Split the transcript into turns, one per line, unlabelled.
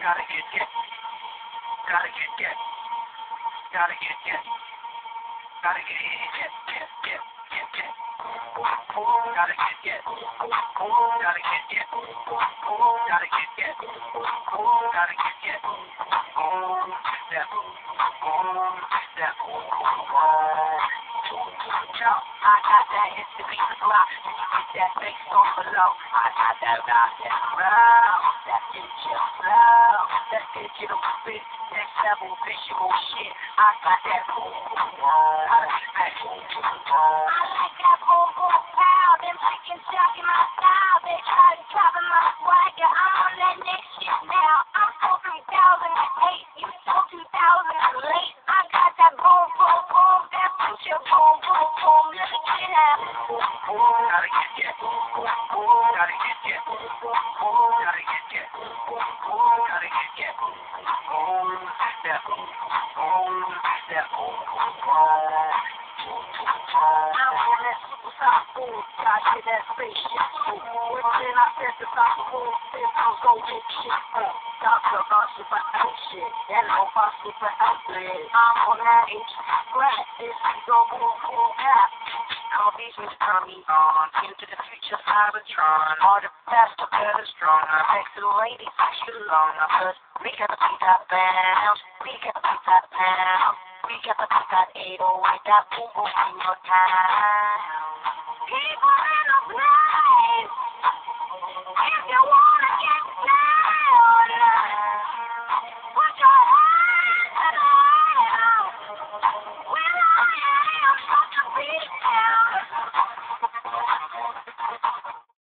Gotta get get. Gotta get get. Gotta get get. Gotta get get get get get get. Gotta get get. Gotta get get. Gotta get get. Gotta get get. Step. Step. Yo, I got that history to block. And you get that bass on below. I got that rock, that round, that that digital spit, next level visual shit. I got that boom boom boom. I like that boom boom boom.
I like that boom boom pow. Them chickens shocking my style. They try to dropping my swagger. I'm on that next shit now. I'm so 3008. You so 2008. I got that boom boom boom. That push your boom boom boom. Let me get out.
Gotta get get. Gotta get get. Gotta get get. Gotta
shit. And I'm super outlet. I'm on that H flat. This is go boom boom app.
Was coming on into the future Cybertron. All the faster, better, stronger. Makes the ladies extra longer. Cause we got to beat that bounce. We got to beat that pound. We got to beat that 808. That boom boom in your town.
People in the night.